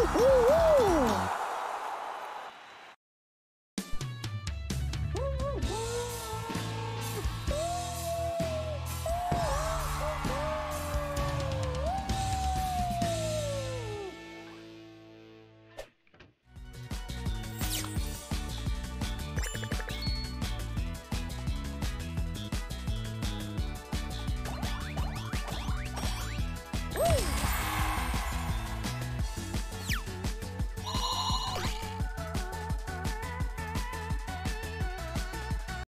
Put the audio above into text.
Woo-hoo-hoo!